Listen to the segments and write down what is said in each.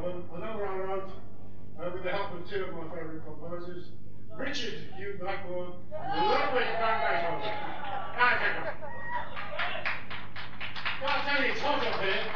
another I wrote uh, with the help of two of my favourite composers, Richard Hugh Blackmore and Ludwig van Beethoven. Now, I'll tell you, it's hot up here.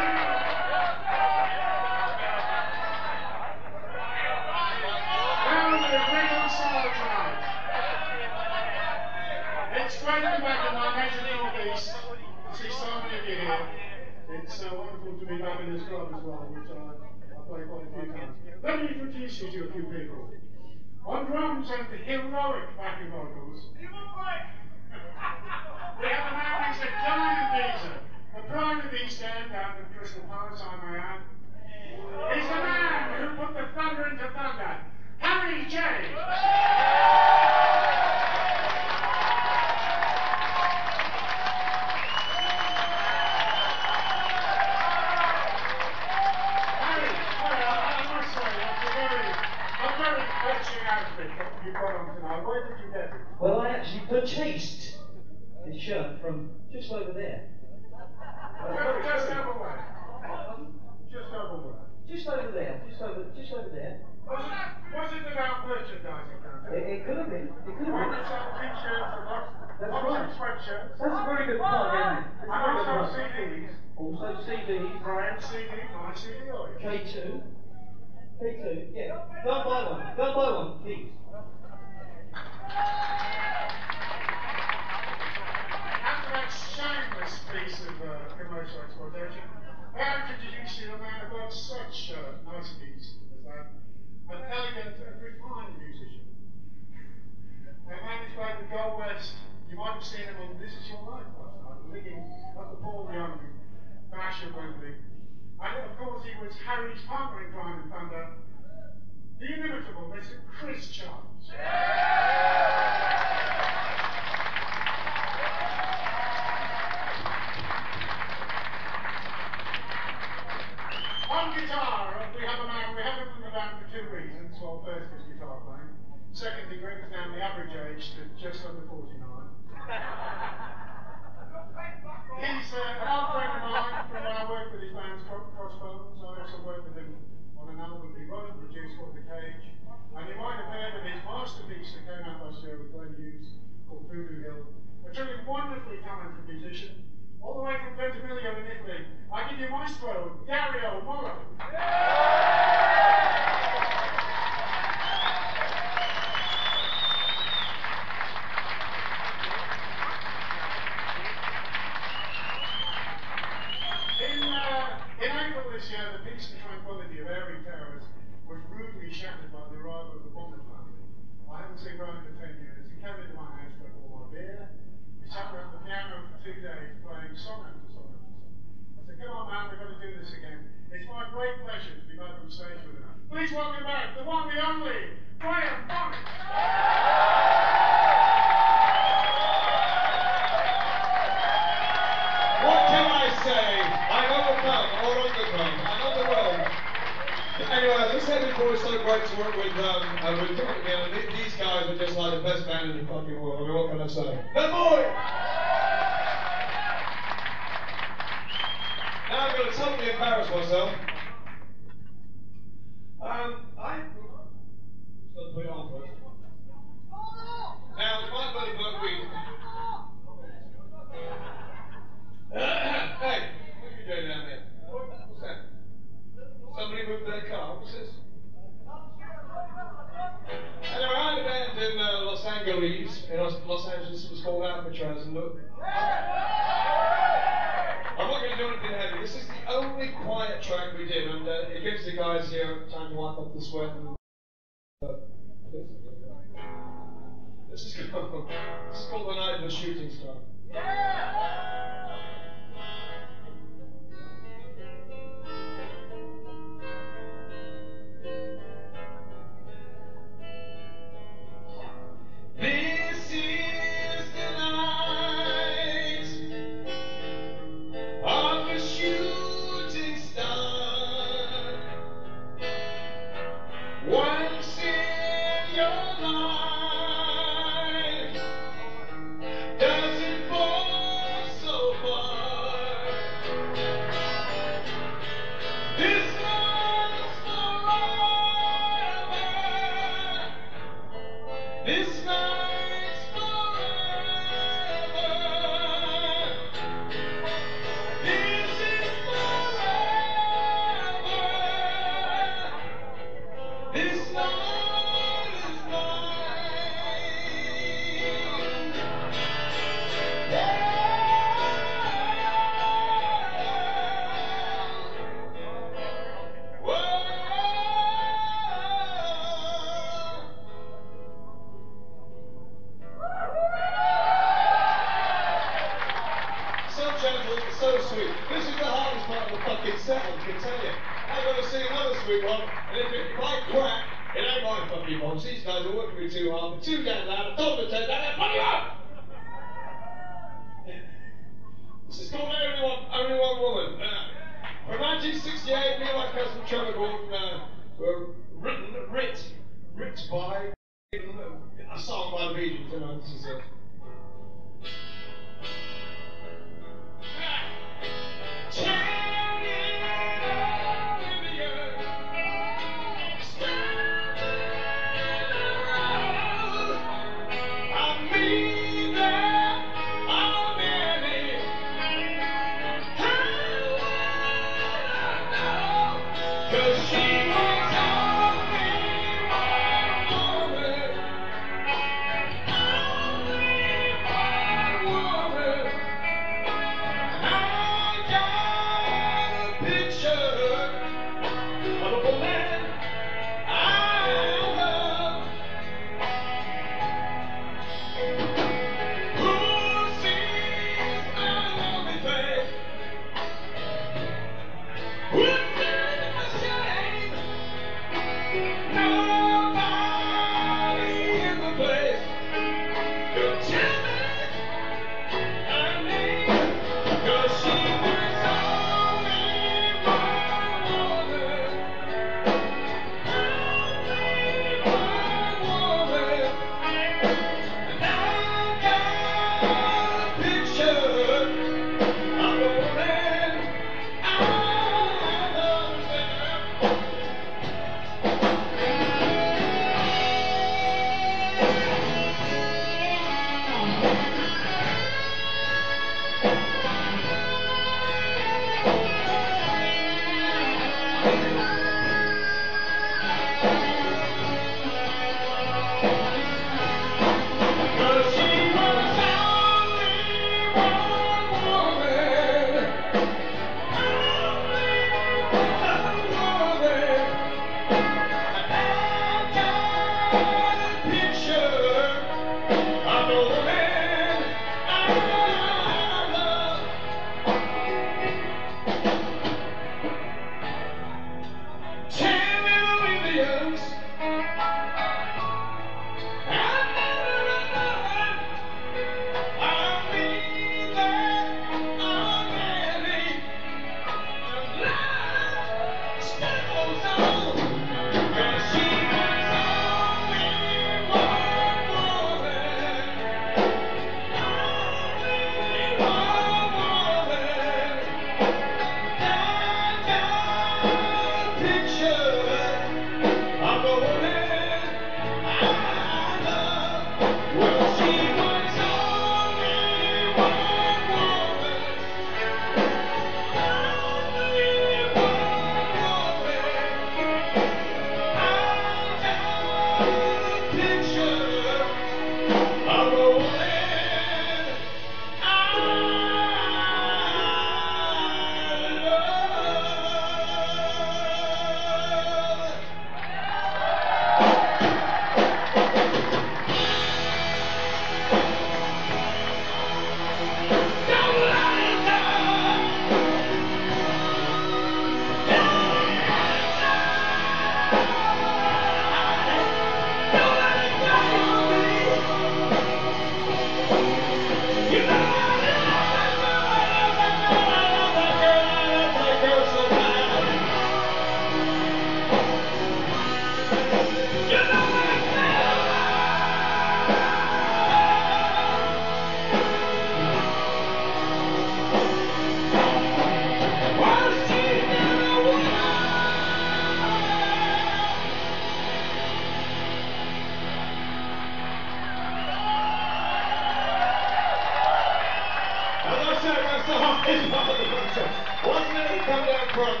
Outside runs the is part of the contest. One minute come down front.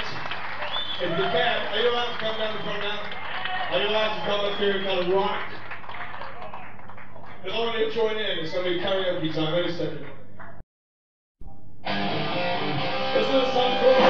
If you can, are you allowed to come down the front now? Are you allowed to come up here and kind of rock? And I want to join in. It's going to be karaoke time. Wait a second. Isn't that sound?